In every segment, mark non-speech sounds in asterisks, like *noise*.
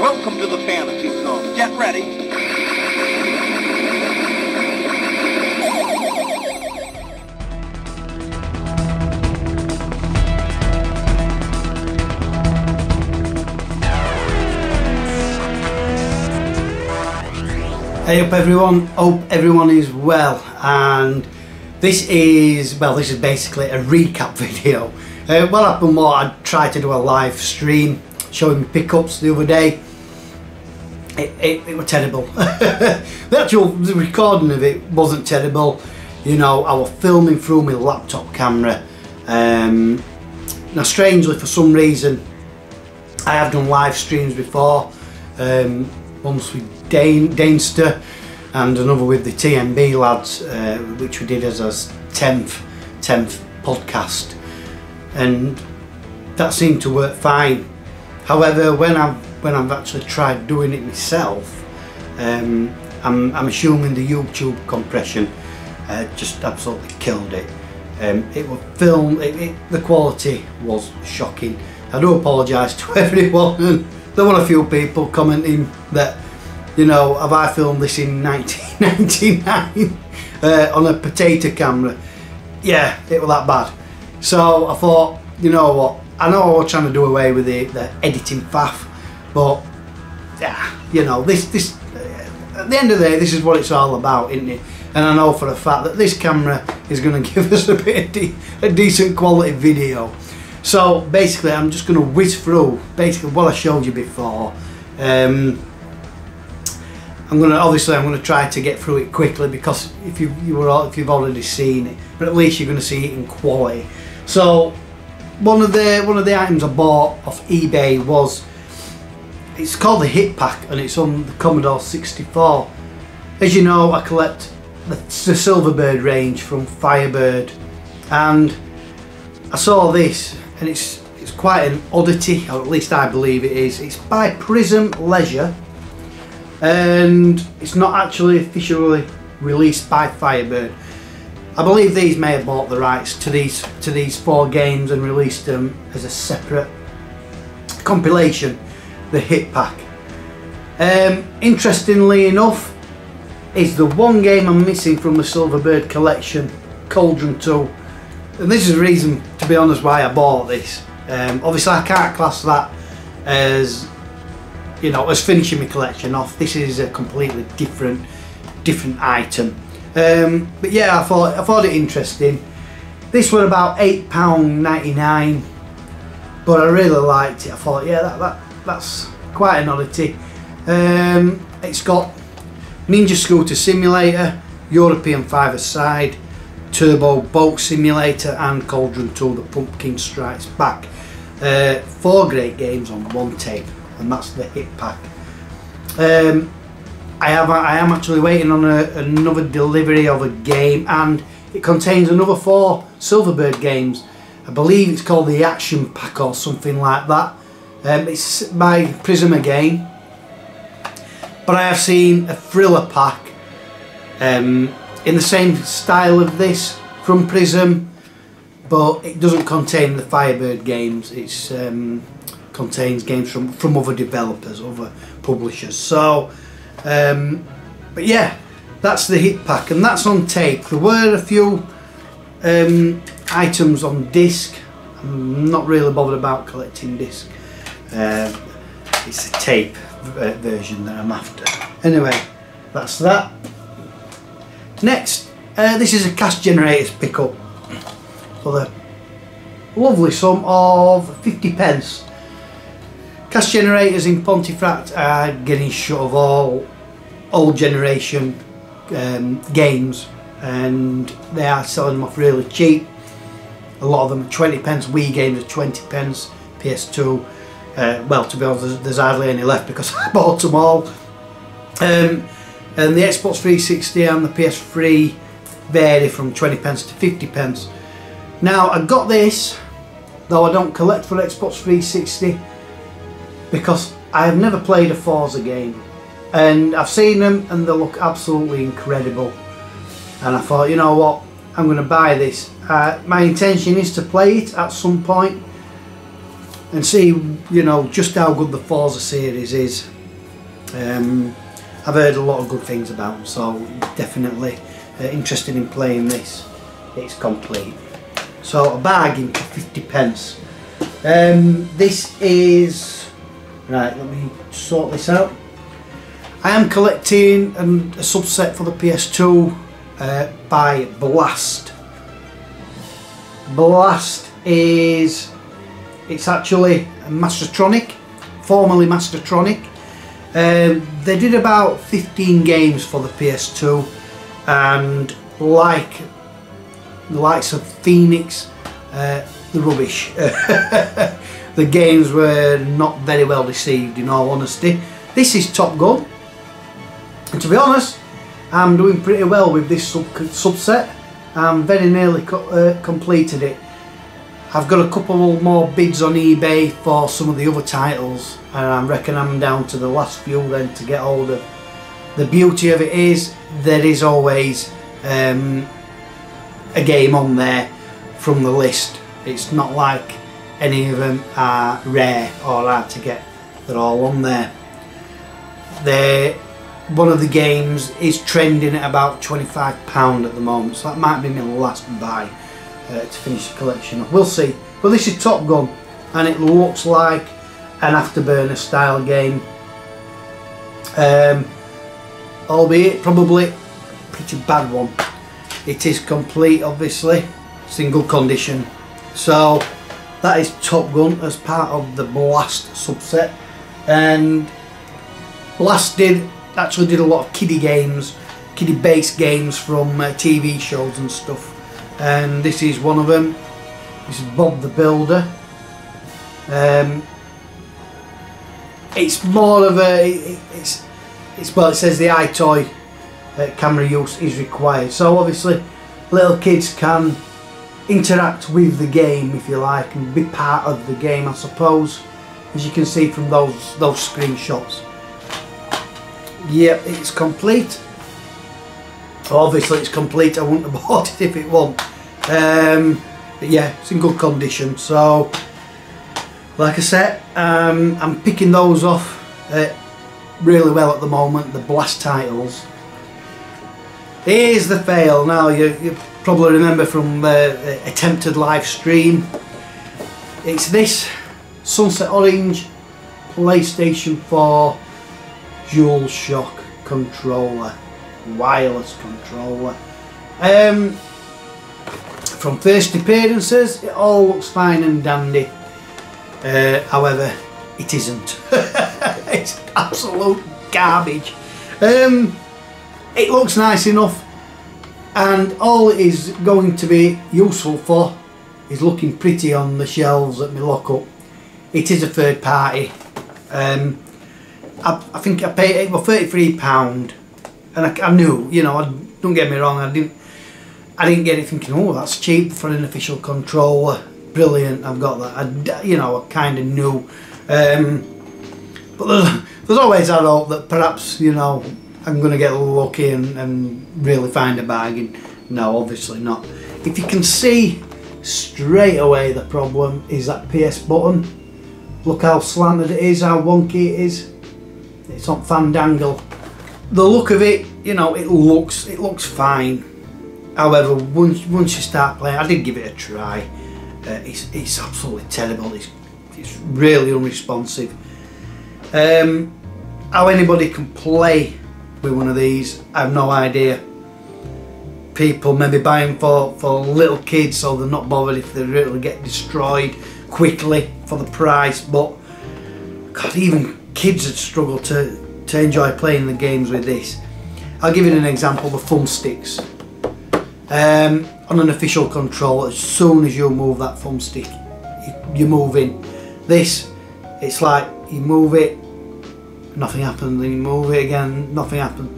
Welcome to the fantasy zone. Get ready. Hey up everyone, hope everyone is well and this is, well this is basically a recap *laughs* video. Uh, what happened was I tried to do a live stream showing pickups the other day. It, it, it was terrible. *laughs* the actual the recording of it wasn't terrible. You know, I was filming through my laptop camera. Um, now strangely for some reason I have done live streams before. Um, once with Dane, Danester and another with the TMB lads, uh, which we did as a 10th, 10th podcast. And that seemed to work fine. However, when I've, when I've actually tried doing it myself, um, I'm, I'm assuming the YouTube compression uh, just absolutely killed it. Um, it was film, it, it, the quality was shocking. I do apologise *laughs* to everyone. There were a few people commenting that you know have I filmed this in *laughs* 1999 uh, on a potato camera? Yeah it was that bad. So I thought you know what? I know I was trying to do away with the, the editing faff but yeah you know this this at the end of the day this is what it's all about isn't it and I know for a fact that this camera is going *laughs* to give us a bit of de a decent quality video so basically I'm just going to whiz through basically what I showed you before. Um, I'm going to obviously I'm going to try to get through it quickly because if you you were if you've already seen it, but at least you're going to see it in quality. So one of the one of the items I bought off eBay was it's called the Hit Pack and it's on the Commodore 64. As you know, I collect the, the Silverbird range from Firebird and I saw this and it's it's quite an oddity, or at least I believe it is. It's by Prism Leisure, and it's not actually officially released by Firebird. I believe these may have bought the rights to these to these four games and released them as a separate compilation, the Hit Pack. Um, interestingly enough, is the one game I'm missing from the Silverbird collection, Cauldron 2 and this is the reason, to be honest, why I bought this. Um, obviously, I can't class that as you know as finishing my collection off. This is a completely different different item. Um, but yeah, I thought I thought it interesting. This was about eight pound ninety nine, but I really liked it. I thought, yeah, that, that that's quite an oddity. Um, it's got Ninja Scooter Simulator, European five-a-side, Turbo Boat Simulator and Cauldron 2 The Pumpkin Strikes Back. Uh, four great games on one tape and that's the hit pack. Um, I have I am actually waiting on a, another delivery of a game and it contains another four Silverbird games. I believe it's called the Action Pack or something like that. Um, it's by Prism again. But I have seen a Thriller Pack um, in the same style of this from Prism but it doesn't contain the Firebird games. It um, contains games from, from other developers, other publishers. So um, but yeah that's the hit pack and that's on tape. There were a few um, items on disc. I'm not really bothered about collecting disc uh, it's the tape version that I'm after anyway that's that Next, uh, this is a cash generators pickup for the lovely sum of 50 pence. Cash generators in Pontefract are getting shut of all old generation um, games and they are selling them off really cheap. A lot of them are 20 pence, Wii games are 20 pence, PS2. Uh, well, to be honest, there's, there's, hardly any left because *laughs* I bought them all. Um, and the Xbox 360 and the PS3 vary from 20 pence to 50 pence. Now I got this, though I don't collect for Xbox 360 because I have never played a Forza game and I've seen them and they look absolutely incredible and I thought you know what I'm going to buy this. Uh, my intention is to play it at some point and see, you know, just how good the Forza series is. Um, I've heard a lot of good things about them, so definitely uh, interested in playing this. It's complete. So a bargain for 50 pence. Um, this is, right, let me sort this out. I am collecting a subset for the PS2 uh, by Blast. Blast is, it's actually Mastertronic, formerly Mastertronic. Um, they did about 15 games for the PS2 and like the likes of Phoenix, uh, the rubbish. *laughs* the games were not very well received in all honesty. This is Top Gun and to be honest I'm doing pretty well with this sub subset. I'm very nearly co uh, completed it. I've got a couple more bids on eBay for some of the other titles and I reckon I'm down to the last few then to get hold of. The beauty of it is there is always um, a game on there from the list. It's not like any of them are rare or hard to get. They're all on there. They're, one of the games is trending at about £25 at the moment, so that might be my last buy uh, to finish the collection We'll see. But this is Top Gun, and it looks like an Afterburner style game. Um, albeit probably pretty bad one. It is complete, obviously, single condition. So that is Top Gun as part of the Blast subset, and Blast did actually did a lot of kiddie games, kiddie based games from uh, TV shows and stuff. And this is one of them. This is Bob the Builder. Um, it's more of a it's it's well it says the EyeToy uh, camera use is required so obviously little kids can interact with the game if you like and be part of the game I suppose as you can see from those those screenshots yep it's complete obviously it's complete. I wouldn't have *laughs* bought it if it wasn't um, but yeah it's in good condition. So like I said um, I'm picking those off uh, really well at the moment the blast titles. Here's the fail. Now you, you probably remember from the attempted live stream. It's this Sunset Orange PlayStation 4 DualShock controller wireless controller. Um, from first appearances it all looks fine and dandy. Uh, however it isn't. *laughs* It's absolute garbage. Um, it looks nice enough and all it is going to be useful for is looking pretty on the shelves at my lockup. It is a third party. Um, I, I, think I paid it well 33 pound and I, I, knew you know I, don't get me wrong I didn't I didn't get it thinking oh that's cheap for an official controller brilliant I've got that I, you know I kind of knew um, but there's, there's always that hope that perhaps you know I'm going to get lucky and, and really find a bargain. No, obviously not. If you can see straight away the problem is that PS button. Look how slanted it is, how wonky it is. It's on Fandangle. The look of it, you know, it looks it looks fine. However, once once you start playing, I did give it a try. Uh, it's it's absolutely terrible. It's it's really unresponsive. Um, how anybody can play with one of these, I have no idea. People maybe buying for, for little kids so they're not bothered if they really get destroyed quickly for the price but God even kids would struggle to, to enjoy playing the games with this. I'll give you an example, the thumb sticks. Um, on an official control, as soon as you move that thumbstick, you, you're moving. This, it's like you move it, nothing happens, then you move it again, nothing happens.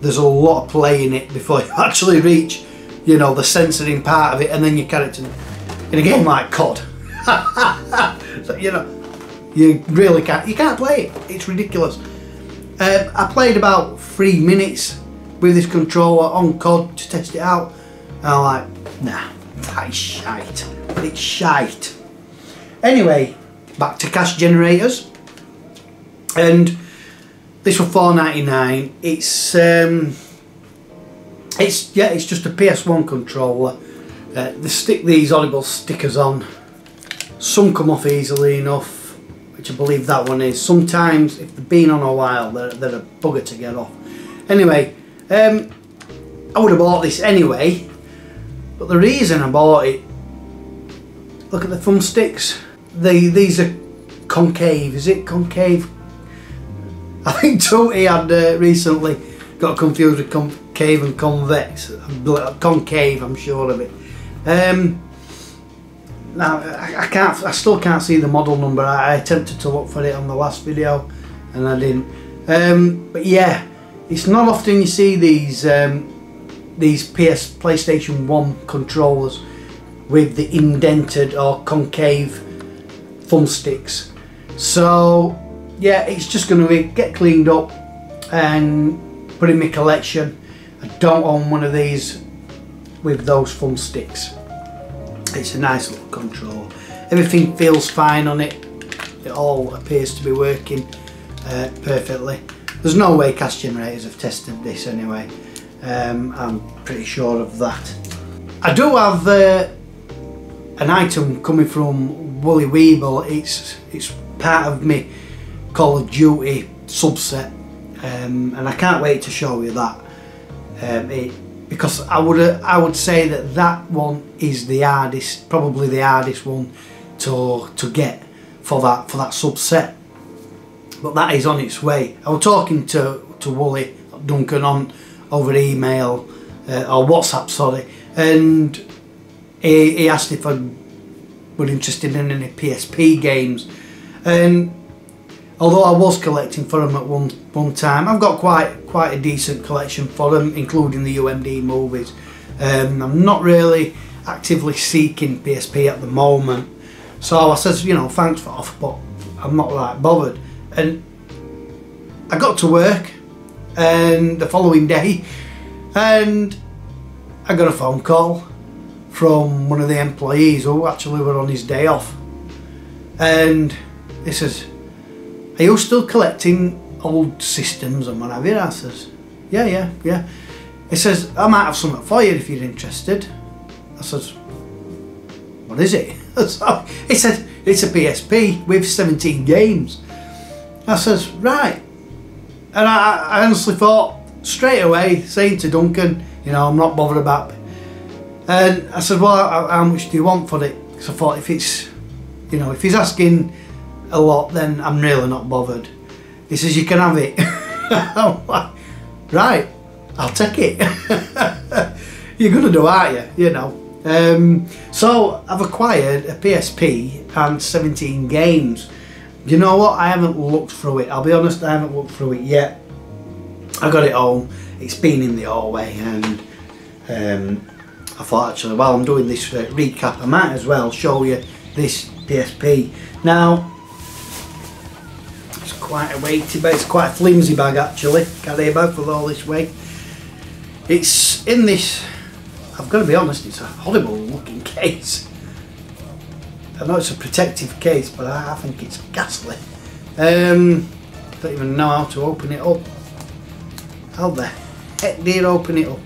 There's a lot of play in it before *laughs* you actually reach, you know, the censoring part of it, and then your character in a game like COD. *laughs* so, you know, you really can't, you can't play it. It's ridiculous. Um, I played about three minutes with this controller on COD to test it out, and I'm like, nah, that's shite. It's shite. Anyway, back to cash generators. And this was four ninety nine. It's um, it's yeah, it's just a PS1 controller. Uh, they stick these audible stickers on. Some come off easily enough, which I believe that one is. Sometimes, if they've been on a while, they're, they're a bugger to get off. Anyway, um, I would have bought this anyway, but the reason I bought it, look at the thumbsticks. They, these are concave, is it concave? *laughs* I think Tootie had uh, recently got confused with concave and convex. Concave, I'm sure of it. Um, now I, I, can't, I still can't see the model number. I, I, attempted to look for it on the last video, and I didn't. Um, but yeah, it's not often you see these um, these PS PlayStation One controllers with the indented or concave thumbsticks. So yeah, it's just going to get cleaned up and put in my collection. I don't own one of these with those thumbsticks. It's a nice little control. Everything feels fine on it. It all appears to be working uh, perfectly. There's no way cash generators have tested this anyway. Um, I'm pretty sure of that. I do have uh, an item coming from Woolly Weeble. It's it's part of me Call of Duty subset, um, and I can't wait to show you that. Um, it, because I would I would say that that one is the hardest, probably the hardest one to to get for that for that subset. But that is on its way. I was talking to to Wooly Duncan on over email uh, or WhatsApp, sorry, and he, he asked if I were interested in any PSP games, and although I was collecting for them at one one time, I've got quite quite a decent collection for them, including the UMD movies. Um, I'm not really actively seeking PSP at the moment, so I says, you know, thanks for off, but I'm not like bothered. And I got to work, and the following day, and I got a phone call from one of the employees who actually were on his day off, and this says are you still collecting old systems and what have you? I says, yeah, yeah, yeah. He says, I might have something for you if you're interested. I says, what is it? so he said, it's a PSP with 17 games. I says, right. And I, I honestly thought, straight away, saying to Duncan, you know, I'm not bothered about. And I said, well, how, how much do you want for it? Because I thought if it's, you know, if he's asking a lot, then I'm really not bothered. He says, you can have it. *laughs* I'm like, right, I'll take it. *laughs* You're going to do, aren't you? You know. Um, so I've acquired a PSP and 17 games. You know what? I haven't looked through it. I'll be honest, I haven't looked through it yet. I got it home. It's been in the hallway and um, I thought actually while I'm doing this uh, recap I might as well show you this PSP. Now quite a weighty bag, it's quite a flimsy bag actually, carry bag with all this weight. It's in this, I've got to be honest, it's a horrible looking *laughs* case. I know it's a protective case, but I, think it's ghastly. Um, don't even know how to open it up. How the heck do you open it up?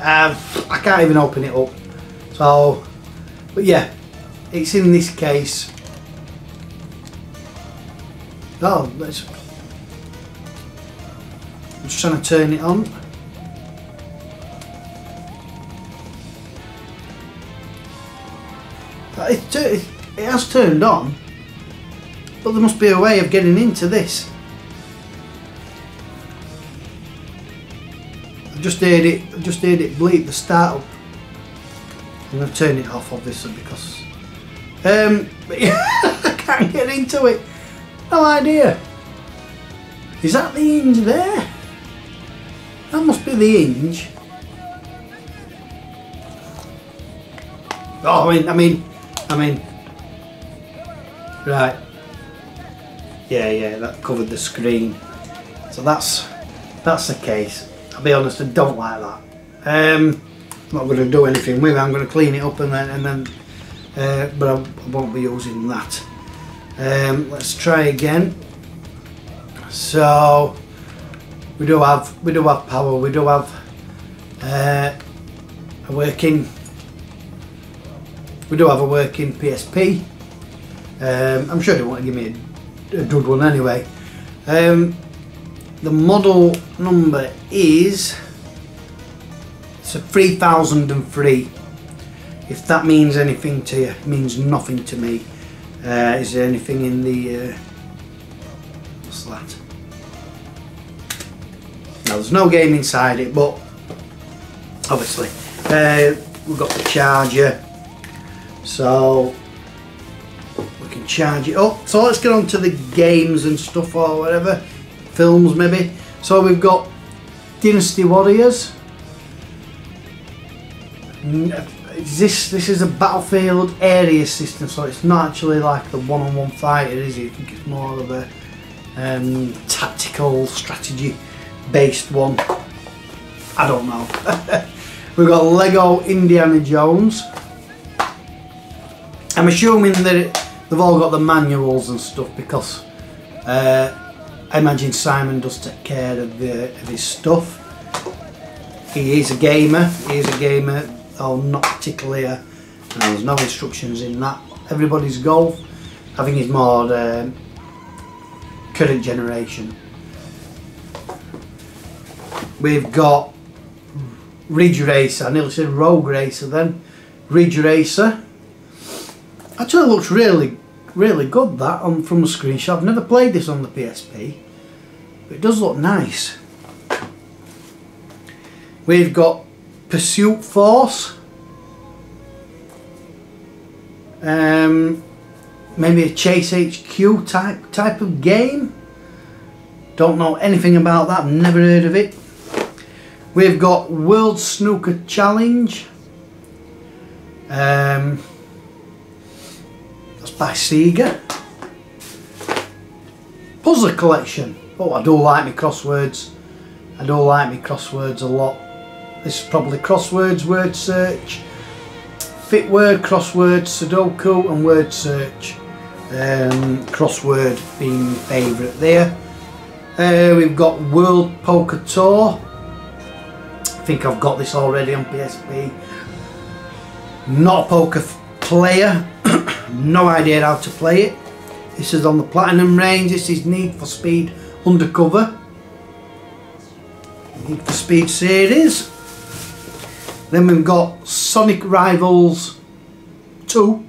Um, I can't even open it up. So, but yeah, it's in this case. Oh let's I'm just trying to turn it on. It, it, has turned on but there must be a way of getting into this. I just heard it I just heard it bleep the start up. I'm going to turn it off obviously because um, *laughs* I can't get into it. No idea. Is that the hinge there? That must be the hinge. Oh, I mean, I mean, I mean, right. Yeah, yeah, that covered the screen. So that's that's the case. I'll be honest, I don't like that. Um, not going to do anything with it. I'm going to clean it up and then, and then uh, but I, I, won't be using that. Um, let's try again. So we do have we do have power. We do have uh, a working. We do have a working PSP. Um, I'm sure they want to give me a, a good one anyway. Um, the model number is it's a 3003 if that means anything to you it means nothing to me. Uh, is there anything in the uh, what's that? Now there's no game inside it but obviously uh, we've got the charger. So we can charge it up. So let's get on to the games and stuff or whatever. Films maybe. So we've got Dynasty Warriors this this is a battlefield area system, so it's not actually like the one-on-one fighter, is it? I think it's more of a um, tactical strategy based one. I don't know. *laughs* We've got Lego Indiana Jones. I'm assuming that they've all got the manuals and stuff because uh, I imagine Simon does take care of, the, of his stuff. He is a gamer. He is a gamer or not particularly a, there's no instructions in that. Everybody's golf, I think is more um, current generation. We've got Ridge Racer, I nearly said Rogue Racer then. Ridge Racer. Actually looks really, really good that on from a screenshot. I've never played this on the PSP, but it does look nice. We've got Pursuit Force. Um, maybe a Chase HQ type type of game. Don't know anything about that. Never heard of it. We've got World Snooker Challenge. Um, that's by Sega. Puzzle Collection. Oh, I do like my crosswords. I do like my crosswords a lot. This is probably crosswords, word search, fit word, crossword, Sudoku and word search. Um, crossword being favourite there. Uh, we've got World Poker Tour. I think I've got this already on PSP. Not a poker player. *coughs* no idea how to play it. This is on the Platinum range. This is Need for Speed Undercover. Need for Speed series. Then we've got Sonic Rivals 2.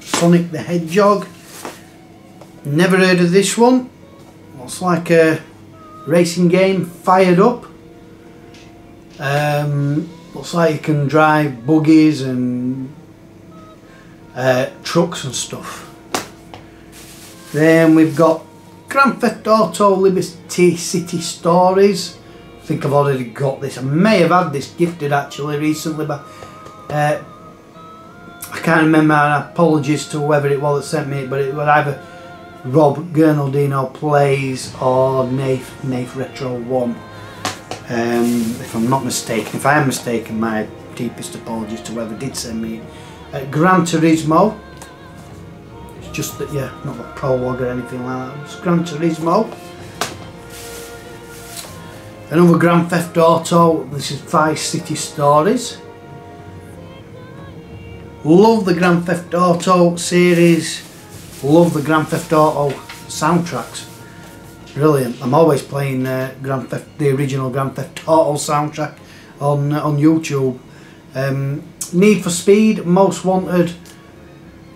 Sonic the Hedgehog. Never heard of this one. Looks like a racing game fired up. Um, looks like you can drive buggies and uh, trucks and stuff. Then we've got Grand Theft Auto Liberty City Stories. I think I've already got this. I may have had this gifted actually recently, but uh, I can't remember. And apologies to whoever it was that sent me it, but it was either Rob Gernaldino Plays or Nath, Nath Retro 1. Um, if I'm not mistaken, if I am mistaken, my deepest apologies to whoever did send me uh, Gran Turismo. It's just that, yeah, not a prologue or anything like that. It's Gran Turismo. Another Grand Theft Auto, this is Vice City Stories. Love the Grand Theft Auto series, love the Grand Theft Auto soundtracks. Brilliant. I'm always playing uh, Grand Theft, the original Grand Theft Auto soundtrack on uh, on YouTube. Um, Need for Speed, Most Wanted,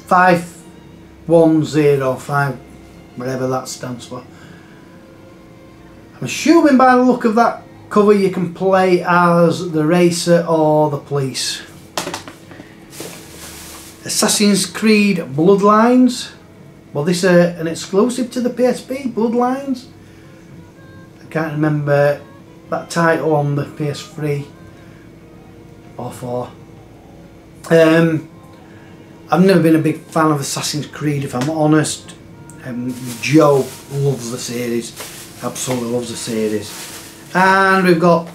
5105, whatever that stands for. I'm assuming by the look of that cover you can play as the racer or the police. Assassin's Creed Bloodlines. Well this is uh, an exclusive to the PSP, Bloodlines. I can't remember that title on the PS3 or 4. Um, I've never been a big fan of Assassin's Creed if I'm honest. Um, Joe loves the series absolutely loves the series. And we've got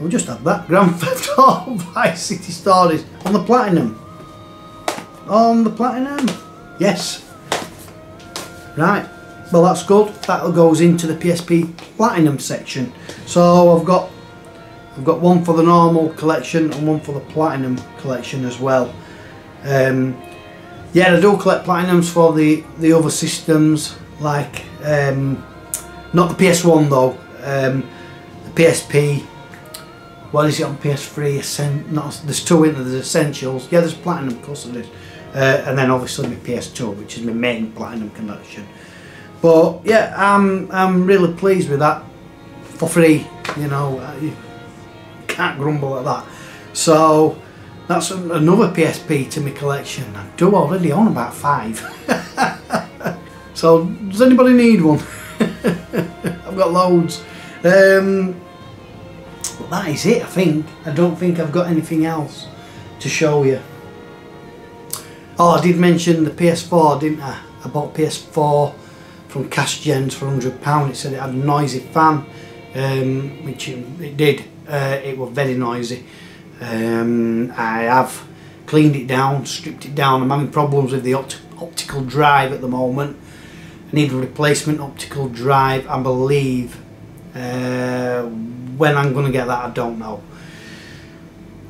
we just had that Grand *laughs* Theft Auto Vice City Stories on the Platinum. On the Platinum. Yes. Right. Well, that's good. That goes into the PSP Platinum section. So I've got I've got one for the normal collection and one for the Platinum collection as well. Um, yeah, I do collect Platinums for the the other systems, like um, not the PS1 though. Um, the PSP. What is it on PS3? Ascent, not, there's two in there. There's Essentials. Yeah, there's Platinum, of course there is. Uh, and then obviously my PS2, which is my main Platinum collection. But yeah, I'm I'm really pleased with that for free. You know, uh, you can't grumble at that. So that's another PSP to my collection. I do already own about five. *laughs* so does anybody need one? *laughs* *laughs* I've got loads. Um, but that is it, I think. I don't think I've got anything else to show you. Oh, I did mention the PS4, didn't I? I bought PS4 from Cash Gens for £100. It said it had a noisy fan, um, which it, it did. Uh, it was very noisy. Um, I have cleaned it down, stripped it down. I'm having problems with the opt optical drive at the moment. Need a replacement optical drive. I believe uh, when I'm going to get that, I don't know.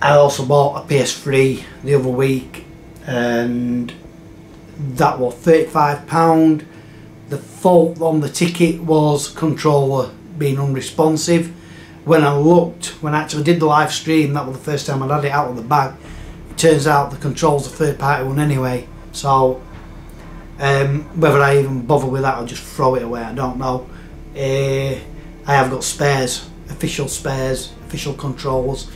I also bought a PS3 the other week and that was £35. The fault on the ticket was controller being unresponsive. When I looked, when I actually did the live stream, that was the first time I'd had it out of the bag. It turns out the control's a third party one anyway. So um, whether I even bother with that or just throw it away, I don't know. Uh, I have got spares, official spares, official controls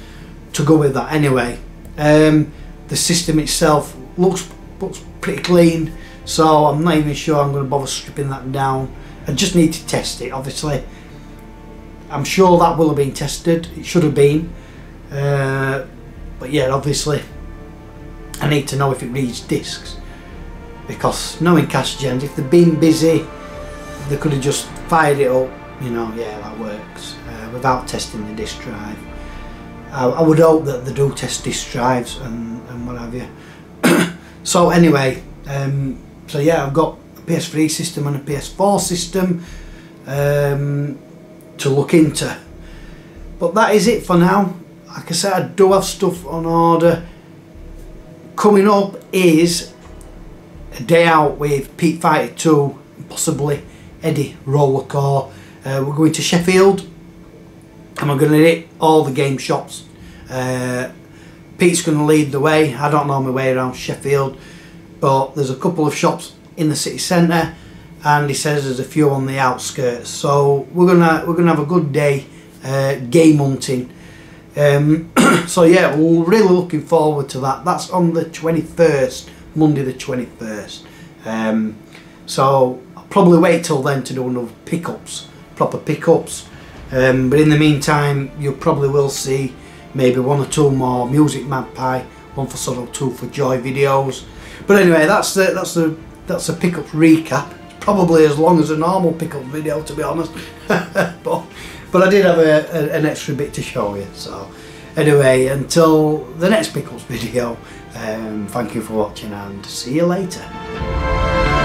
to go with that anyway. Um, the system itself looks looks pretty clean, so I'm not even sure I'm going to bother stripping that down. I just need to test it, obviously. I'm sure that will have been tested, it should have been. Uh, but yeah, obviously, I need to know if it reads discs. Because knowing Cash if they've been busy, they could have just fired it up, you know, yeah, that works, uh, without testing the disk drive. I, I, would hope that they do test disk drives and, and what have you. *coughs* so anyway, um, so yeah, I've got a PS3 system and a PS4 system. Um, to look into. But that is it for now. Like I said, I do have stuff on order. Coming up is a day out with Pete Fighter 2, possibly Eddie Rollercore. Uh, we're going to Sheffield and we're going to hit all the game shops. Uh, Pete's going to lead the way. I don't know my way around Sheffield, but there's a couple of shops in the city centre and he says there's a few on the outskirts. So we're gonna we're gonna have a good day uh, game hunting. Um, *clears throat* so yeah, we're really looking forward to that. That's on the 21st, Monday the 21st. Um, so I'll probably wait till then to do another pickups, proper pickups. Um, but in the meantime, you probably will see maybe one or two more Music Magpie, one for sort of two for Joy videos. But anyway, that's the that's the that's the pickups recap probably as long as a normal pickup video to be honest *laughs* but but I did have a, a, an extra bit to show you so anyway until the next pickups *laughs* video um, thank you for watching and see you later.